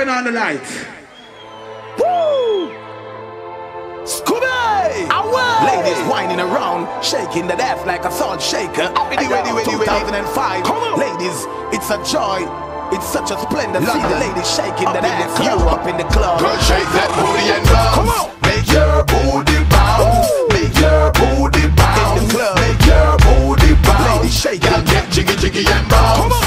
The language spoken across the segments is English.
Turn on the light. Woo! Scooby! Away! Ladies whining around, shaking the ass like a salt shaker. Ready, ready, ready, ready. 2005. Come on. Ladies, it's a joy. It's such a splendor. See the ladies shaking Up that the ass. You up in the club. Girl, shake that booty and bounce. Come on. Make your booty bounce. Make your booty bounce. In the club. Make your booty bounce. Ladies, shake Girl, get jiggy jiggy and bounce. Come on.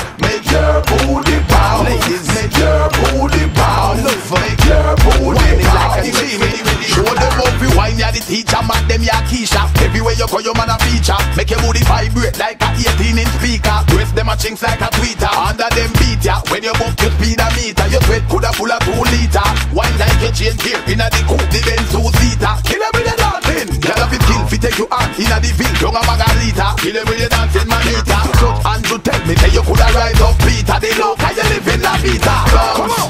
Vibrate like a 18 inch speaker. Twist them a chinks like a tweeter. Under them beat ya. When you bump your speed a meter, your sweat coulda full of two liter. Wine like a chain gear inna the coupe, the Benz two seater. Kill them with your dancing. Girl if it kill, fi take you on inna the Ville, young a margarita. Kill them with your dancing manita. So Andrew tell me say you coulda rise up Peter. The low how you live in La Vita. Come on,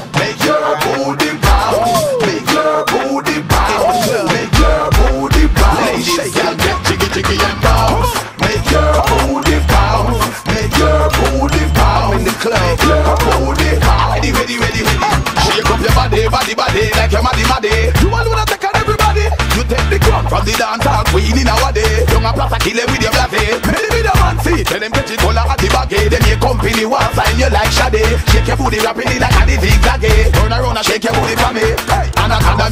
the the dance hall queen in our day. Young a plaza kill it with your blase. Many with your man see. Tell them get it all at the baggy. Eh. Then your company want sign you like Shade. Shake your booty rapidly like a the zigzaggy. Turn around and shake your booty for me.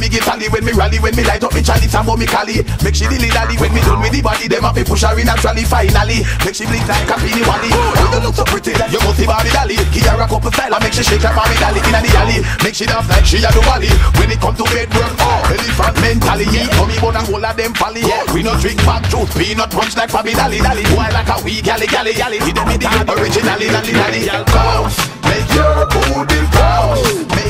Me get tally when me rally when me light up me chalice and me cali. Make she dilly dally when me done with the body. Them to push her in naturally finally. Make she blink like a penny wally. You look so pretty. You must be Barbie Dolly. Give her a couple style and make she shake her Barbie Dolly in the alley. Make she dance like she a do Wally. When it come to bedwork, oh, elephant mentally. Yeah, come on and hold of them folly. Yeah, we no drink bad juice, peanut punch like Barbie Dolly Dolly. Boy like a wee galley galley galley. Give them the originally lally lally. Girl, bounce. Make your booty bounce.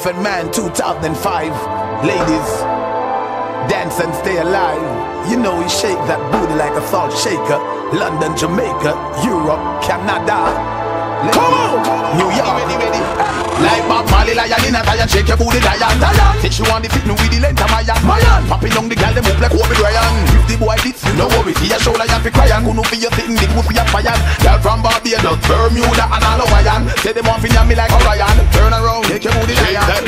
Elephant Man 2005. Ladies, dance and stay alive. You know we shake that booty like a salt shaker. London, Jamaica, Europe, Canada. Come on, New York. Like Bob Marley, lion in a lion, shake your booty, lion, lion. Say she want the fit, no with the length of my yan, my yan. Popping down the girl, them up like Kobe Bryant. If the boy did, you no worry, see your shoulder, you fi crying. Gonna be your sitting, the pussy a fire. Girl from Barbados, Bermuda, and all Hawaiian. Say them want fi me like Orion. Turn make your booty liar.